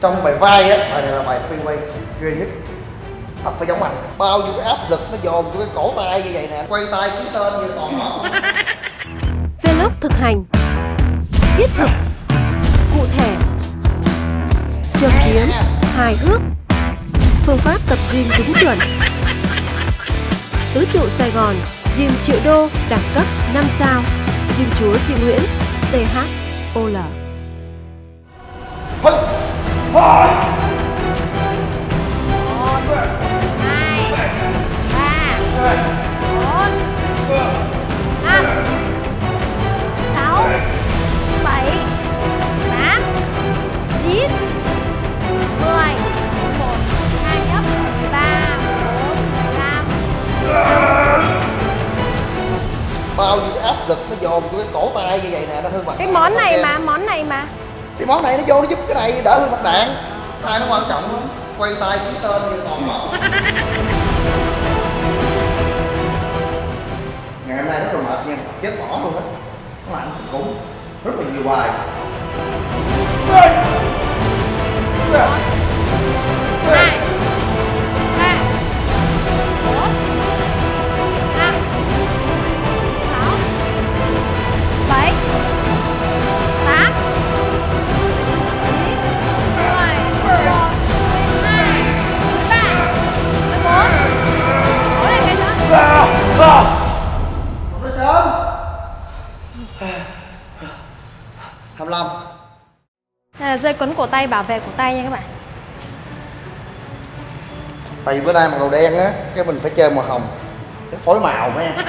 trong bài vai á bài này là bài freeway ghê nhất. Tập phải giống anh. Bao nhiêu cái áp lực nó dồn cho cái cổ tay như vậy nè. Quay tay ký tên như toàn nó Vlog thực hành. Thiết thực. Cụ thể. Châm biếm Hài hước. Phương pháp tập gym đúng chuẩn. Tứ trụ Sài Gòn Gym triệu đô đẳng cấp 5 sao. Gym chúa Duy Nguyễn THOL Hây! Hây! hai ba bốn năm sáu bảy tám chín mười một hai nhấp ba bốn mười lăm bao nhiêu cái áp lực nó dồn cho cái cổ tay như vậy nè nó hơn mặt cái món này mà món này mà cái món này nó vô nó giúp cái này đỡ hơn mặt đạn. Tay nó quan trọng lắm. Quay tay ký tên như toàn mở ngày hôm nay rất là mệt nha. Chết bỏ luôn á. Nó lạnh cũng khủng rất là nhiều bài. Hai 25 à, rơi quấn cổ tay bảo vệ cổ tay nha các bạn. Tại vì bữa nay màu đen á cái mình phải chơi màu hồng. Cái phối màu nha.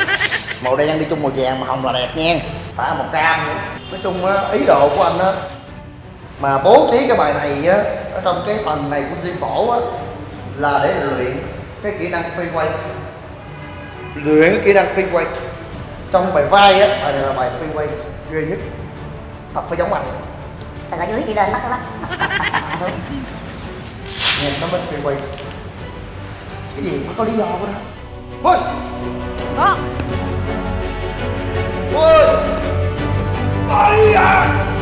Màu đen đi chung màu vàng màu hồng là đẹp nha. Phải màu cam nữa. Nói chung á ý đồ của anh á mà bố trí cái bài này á ở trong cái phần này của diêm phổ á là để luyện cái kỹ năng free quay luyện cái kỹ năng free quay trong bài vai á bài này là bài free quay ghê nhất tập phải giống anh. Từ ở dưới đi lên lắc? Lắc hạ xuống. Nghe nó mới free quay cái gì? Mà có lý do của nó. Ôi! có. Ôi! Ai à!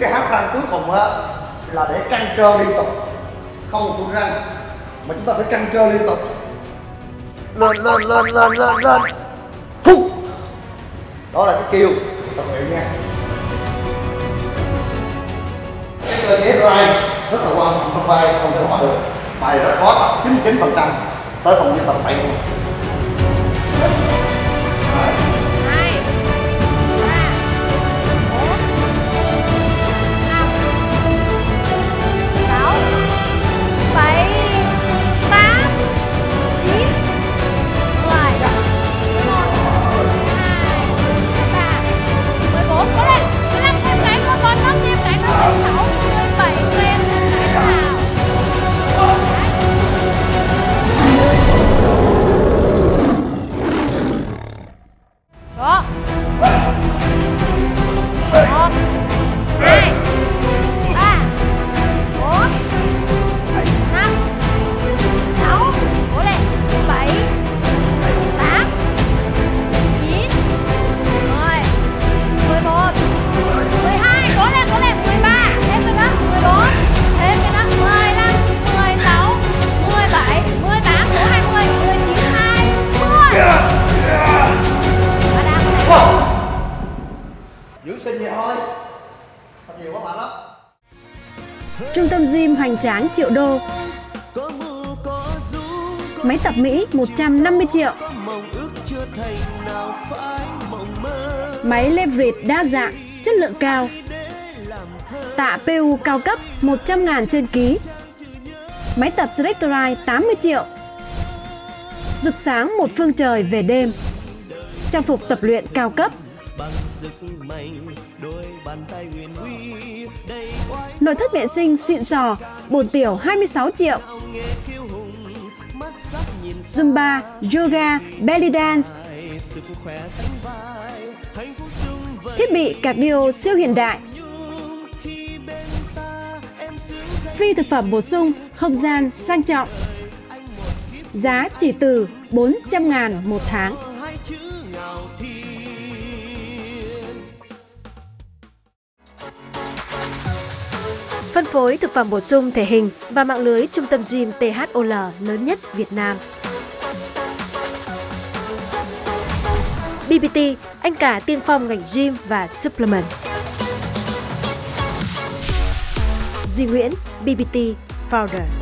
Cái háo răng cuối cùng á, là để căng cơ liên tục. Không phun răng, mà chúng ta phải căng cơ liên tục. Lên lên lên lên lên lên. Phúc. đó là cái kêu tập luyện nha. Cái cơ chế rise, rất là quan trọng trong vai, không thể bỏ được. Bài rất khó chín 99 phần trăm. Tới phòng gym tập bảy luôn. Đó nhiều quá bạn lắm. Trung tâm gym hoành tráng triệu đô. Máy tập Mỹ 150 triệu. Máy leverage đa dạng, chất lượng cao. Tạ PU cao cấp 100 ngàn trên ký. Máy tập Selectorite 80 triệu. Rực sáng một phương trời về đêm. Trang phục tập luyện cao cấp. Nội thất vệ sinh xịn sò, bồn tiểu 26 triệu Zumba, Yoga, Belly Dance. Thiết bị cardio siêu hiện đại. Free thực phẩm bổ sung, không gian sang trọng. Giá chỉ từ 400 ngàn một tháng. Phối thực phẩm bổ sung thể hình và mạng lưới trung tâm gym THOL lớn nhất Việt Nam. BBT, anh cả tiên phong ngành gym và supplement. Duy Nguyễn, BBT Founder.